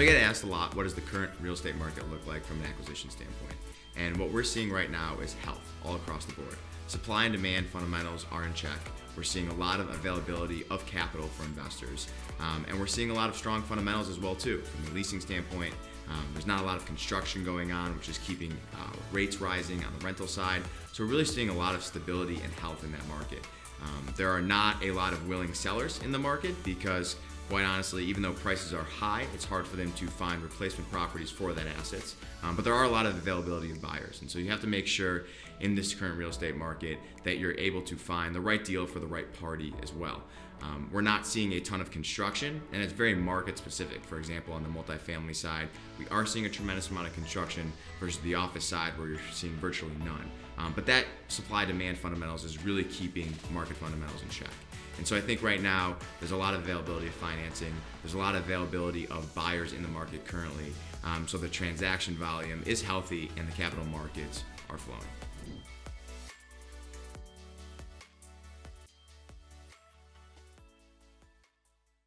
I get asked a lot, what does the current real estate market look like from an acquisition standpoint? And what we're seeing right now is health all across the board. Supply and demand fundamentals are in check. We're seeing a lot of availability of capital for investors. Um, and we're seeing a lot of strong fundamentals as well too. From the leasing standpoint, um, there's not a lot of construction going on, which is keeping uh, rates rising on the rental side. So we're really seeing a lot of stability and health in that market. Um, there are not a lot of willing sellers in the market because quite honestly, even though prices are high, it's hard for them to find replacement properties for that assets. Um, but there are a lot of availability of buyers. And so you have to make sure in this current real estate market that you're able to find the right deal for the right party as well. Um, we're not seeing a ton of construction, and it's very market specific. For example, on the multifamily side, we are seeing a tremendous amount of construction versus the office side where you're seeing virtually none. Um, but that supply demand fundamentals is really keeping market fundamentals in check. And so I think right now there's a lot of availability of financing, there's a lot of availability of buyers in the market currently. Um, so the transaction volume is healthy and the capital markets are flowing.